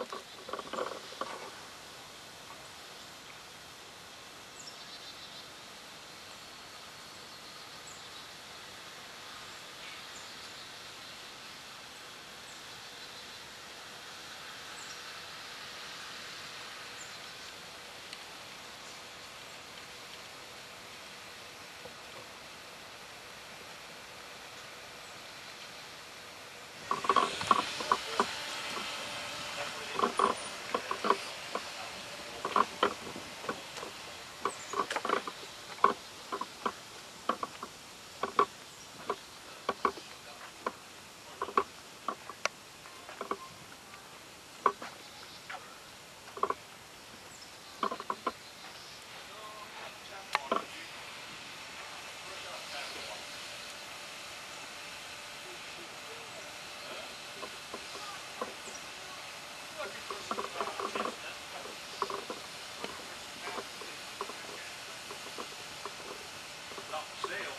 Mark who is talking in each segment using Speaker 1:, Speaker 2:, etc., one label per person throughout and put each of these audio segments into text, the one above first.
Speaker 1: あ。Sale.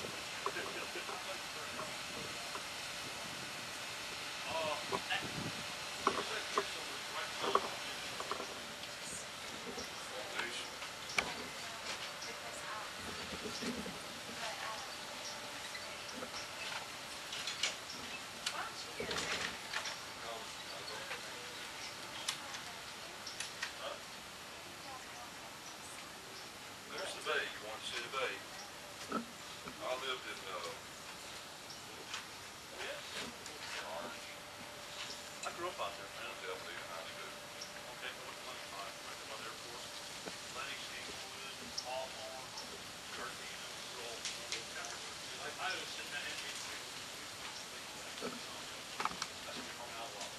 Speaker 2: There's the bay, you want to see the bay? I lived in, uh,
Speaker 1: I grew up out there, man.
Speaker 2: Philadelphia High School.
Speaker 1: Okay, what, what, what, right by the airport. Lennox, Inglewood, Hawthorne, Gardena, all, I, I was sitting at NBC. That's where from Outlaw.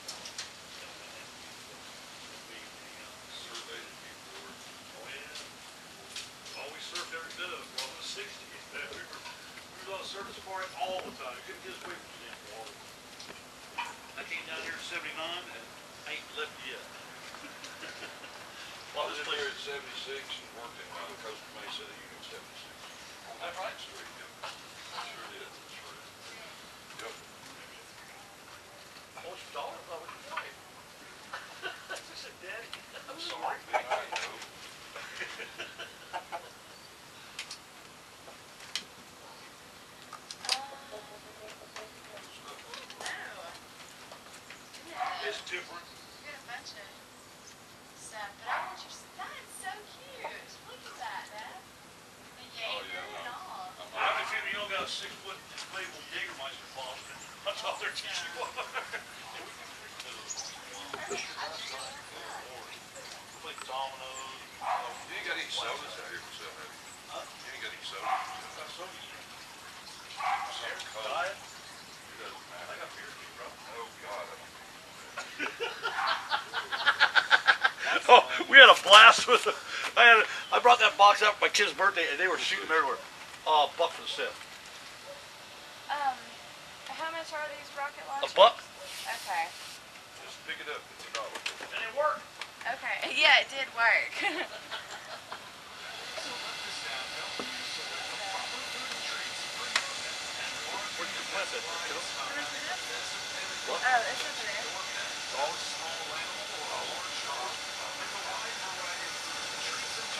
Speaker 2: Surveyed it before.
Speaker 1: Oh, yeah. Always served every bit of it, well, in the sixties, we were, we was on a service party all the time, couldn't get away from damn water. I came down here in seventy-nine and ain't left yet.
Speaker 2: I
Speaker 1: What
Speaker 2: was
Speaker 1: was
Speaker 2: in
Speaker 1: it
Speaker 2: there at seventy-six and worked in, uh, Costa Mesa, Union seventy-six. On that right street, yeah. Sure did, sure did. Yep.
Speaker 1: Oh, it's your daughter, I thought it was your wife. She said, Daddy, I'm sorry.
Speaker 2: Big night, though.
Speaker 1: It's different.
Speaker 3: Got a bunch of stuff, but I want your, that's so cute. Look at that, Dad. The Jaeger and all.
Speaker 1: I have a feeling you don't got a six-foot Jägermeister. That's all they're teaching you. Play dominoes.
Speaker 2: You ain't got any sodas out here for you? Ain't got any sodas?
Speaker 1: Got sodas. Diet.
Speaker 2: It doesn't
Speaker 1: I got beer bro.
Speaker 2: Oh, God,
Speaker 1: Oh, we had a blast with it. I had, I brought that box out for my kid's birthday and they were shooting everywhere. Uh, buck for the set.
Speaker 3: How much are these rocket
Speaker 1: A buck?
Speaker 3: Okay.
Speaker 2: Just pick it up, it's a dollar.
Speaker 1: And it worked.
Speaker 3: Okay. Yeah, it did work.
Speaker 1: Where'd you plant that, kiddo?
Speaker 3: oh, it's over there.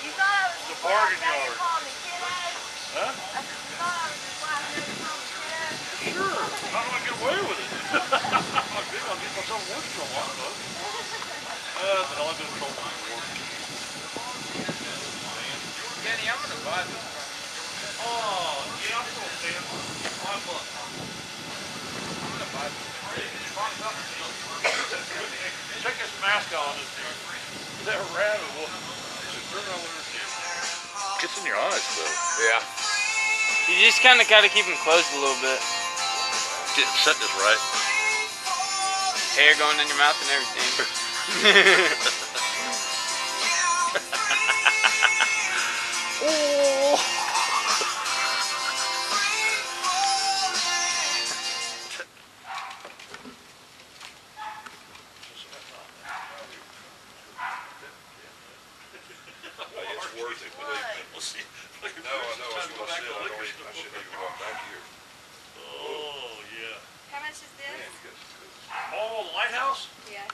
Speaker 3: You thought I was
Speaker 1: The bargain
Speaker 3: laughing at you
Speaker 1: yard.
Speaker 3: calling me kiddo?
Speaker 1: Huh?
Speaker 3: I said, you thought I was just laughing at you calling me kiddo?
Speaker 1: Sure. How do I get away with it? I think I'll get myself work for a while, though. Uh, but I'll do it for a while.
Speaker 4: Kenny, I'm gonna buy this.
Speaker 1: Oh, yeah, I'm still paying five bucks.
Speaker 4: I'm gonna buy this.
Speaker 1: Check this mask on this thing. Is that a rat or what? Gets in your eyes, though.
Speaker 2: Yeah.
Speaker 4: You just kind of gotta keep them closed a little bit.
Speaker 1: Get set this right.
Speaker 4: Hair going in your mouth and everything.
Speaker 1: Oh.
Speaker 2: It's worth it, believe me.
Speaker 1: We'll see.
Speaker 2: No, I know, that's what I said, I don't even, I shouldn't even walk back here.
Speaker 1: Oh, yeah.
Speaker 3: How much is
Speaker 2: Man,
Speaker 3: this?
Speaker 2: you got some good.
Speaker 1: Oh, the lighthouse?
Speaker 3: Yeah.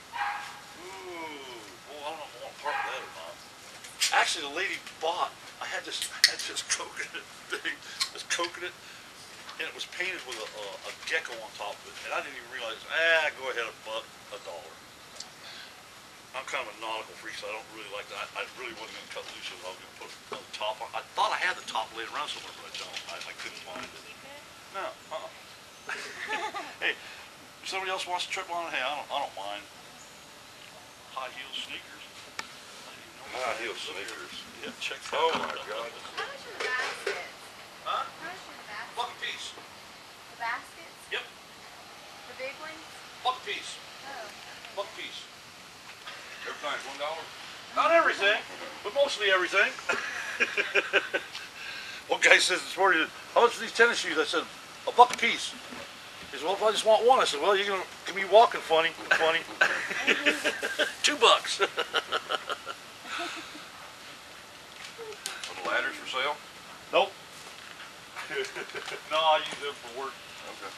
Speaker 1: Ooh, Actually, the lady bought, I had this, I had this coconut thing, this coconut, and it was painted with a, a, a gecko on top of it, and I didn't even realize, ah, go ahead, a buck, a dollar. I'm kind of a nautical freak, so I don't really like that. I, I really wasn't gonna cut loose, I was gonna put a top on. I thought I had the top laid around somewhere, but I don't. I, I couldn't find it.
Speaker 3: You could?
Speaker 1: No, uh-uh. Hey, if somebody else wants to trip on it, hey, I don't, I don't mind. High heel sneakers. I didn't even know
Speaker 2: High heel sneakers.
Speaker 1: Yeah, check that
Speaker 2: Oh
Speaker 1: out.
Speaker 2: my God.
Speaker 3: How much are the baskets?
Speaker 1: Huh?
Speaker 3: How much are the baskets?
Speaker 1: Buck a piece.
Speaker 3: The baskets?
Speaker 1: Yep,
Speaker 3: The big ones?
Speaker 1: buck a piece.
Speaker 3: Oh.
Speaker 1: Buck a piece.
Speaker 2: Everything's one dollar?
Speaker 1: Not everything, but mostly everything. One guy says this morning, how much are these tennis shoes? I said, a buck a piece. He said, well, if I just want one, I said, well, you're gonna give me walking funny, funny. Two bucks.
Speaker 2: Are the ladders for sale?
Speaker 1: Nope. no, I use them for work.
Speaker 2: Okay.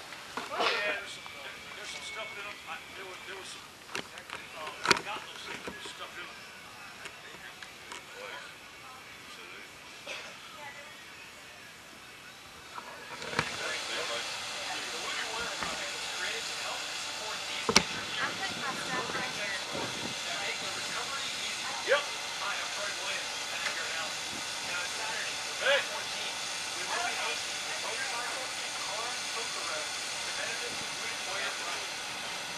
Speaker 1: Well, yeah, there's uh, there's some stuff in them. I, there was, there was some, uh, I got those things, there was stuff in them.
Speaker 3: I'm putting my stuff right here.
Speaker 1: Yep.
Speaker 5: Hi, I'm Troy Williams, manager at Allen. Now, it's Saturday,
Speaker 1: Hey.
Speaker 5: September 14th. We will be hosting a motorcycle and car poker road to benefit the Rudy Boyer Run.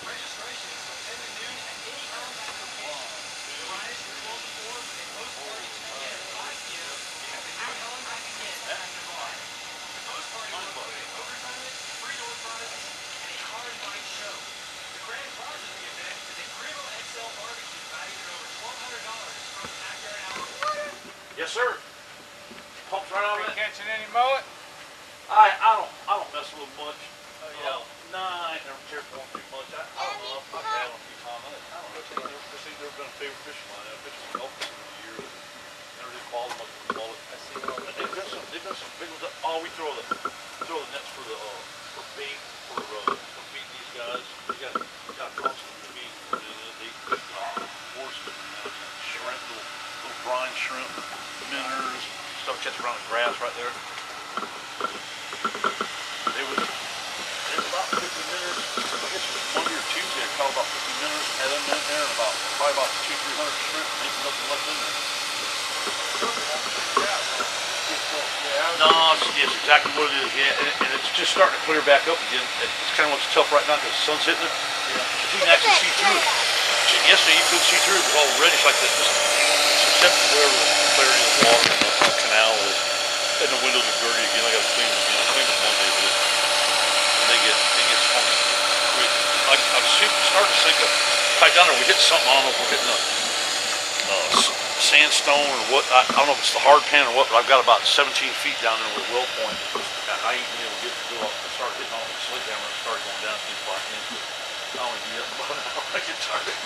Speaker 5: Registration is from 10 to noon at any Halifax location. The ride is from 12 to 4 with a post party 10 a.m. to 5 p.m. at the new Halifax Again Active Bar. The post party will include a poker tournament, free door prizes, and a car and bike show. The grand prize of the event is a Primo XL barbecue valued at over $1,200 from Backyard Outdoors.
Speaker 1: Yes, sir. Pumps right out of it.
Speaker 5: catching any mullet?
Speaker 1: I, I don't, I don't mess with them much.
Speaker 5: Oh,
Speaker 1: Uh, Nah, I ain't never cared for them too much. I, I don't know. I've had them a few times. I, I don't know. This ain't never, this ain't never been a favorite fishing line. I've fished with Gulf for years. Never did follow much with the mullet.
Speaker 5: I see mullet.
Speaker 1: And they've done some, they've done some big ones. Oh, we throw the, throw the nets for the, uh, for bait, for, uh, for feeding these guys. We got, we got tons of feed. They, they, they, uh, force, uh, shrimp, little, little brine shrimp, minnows, stuff catch around the grass right there. They was, they was about fifty minutes, I guess it was Monday or Tuesday, I caught about fifty minutes, had them in there, and about, probably about two, three hundred shrimp, ain't nothing left in there. No, it's, it's exactly what it is, yeah, and, and it's just starting to clear back up again. It's kind of looks tough right now because the sun's hitting it. But you can actually see through it. Yesterday you couldn't see through it, it was all reddish like this, just except where the clarity of the water in the canal is. And the windows are dirty again, I gotta clean them again, I cleaned them Monday, but they get, they get funky. We, I, I'm starting to think of, like down there, we hit something, I don't know if we're hitting a, uh, sandstone or what, I, I don't know if it's the hard pan or what, but I've got about seventeen feet down there with well point. And I ain't been able to get to up, I started hitting on the sledgehammer and started going down to these black ends. I only do that about an hour, I get tired it.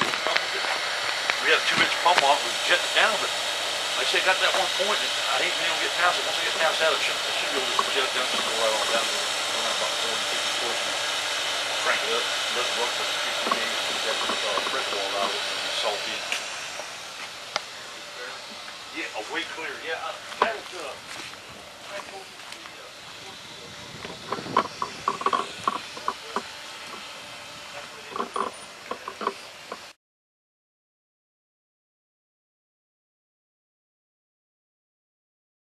Speaker 1: We had a two inch pump it, we jet it down, but like I say, got that one point, and I ain't been able to get past it, once I get past that, I should, I should be able to jet it down, just go right on down to, about forty, fifty foot. and Crank it up, let it run for fifty days, get that, uh, fresh water out of it, and salty. Yeah, a way clear. Yeah, uh, that is good.